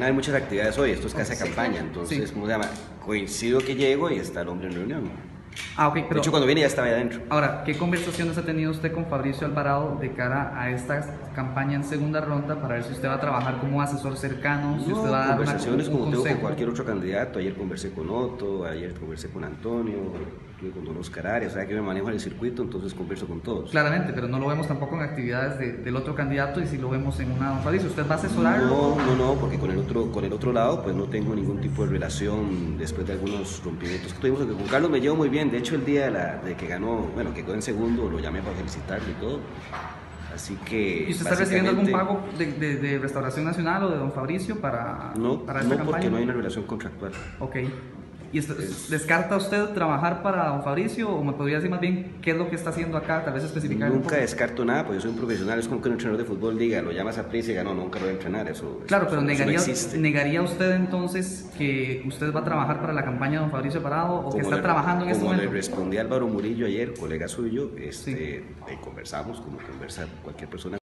Hay muchas actividades hoy, esto es casa de Sí. campaña, entonces, Sí. ¿cómo se llama? Coincido que llego y está el hombre en reunión. Ah, ok, De pero hecho, cuando vine ya estaba ahí adentro. ahora, ¿qué conversaciones ha tenido usted con Fabricio Alvarado de cara a esta campaña en segunda ronda para ver si usted va a trabajar como asesor cercano, si No, usted va a dar una- conversaciones un como tengo con cualquier otro candidato. Ayer conversé con Otto, ayer conversé con Antonio, con Don Oscar Arias, o sea que me manejo en el circuito, entonces converso con todos. Claramente, pero no lo vemos tampoco en actividades de- del otro candidato y si lo vemos en una don Fabricio, ¿usted va a asesorarlo? No, no, no, porque con el otro, con el otro lado, pues no tengo ningún tipo de relación después de algunos rompimientos que tuvimos. Con Carlos me llevo muy bien. De hecho, el día de, la- de que ganó, bueno, que quedó en segundo, lo llamé para felicitarlo y todo. Así que. ¿Y usted está recibiendo algún pago de, de- de Restauración Nacional o de don Fabricio para, No, para esta no porque no hay una relación contractual. Ok. ¿Y esto- descarta usted trabajar para don Fabricio o me podría decir más bien qué es lo que está haciendo acá? Tal vez especificar un Nunca descarto nada, porque yo soy un profesional. Es como que un entrenador de fútbol diga, lo llamas a prisa y ganó, nunca lo voy a entrenar. Eso, Claro, eso- pero negaría, no. ¿negaría usted entonces que usted va a trabajar para la campaña de don Fabricio Parado o que está le- trabajando en este Como le momento? respondí a Álvaro Murillo ayer, colega suyo, este, eh, conversamos, como conversa cualquier persona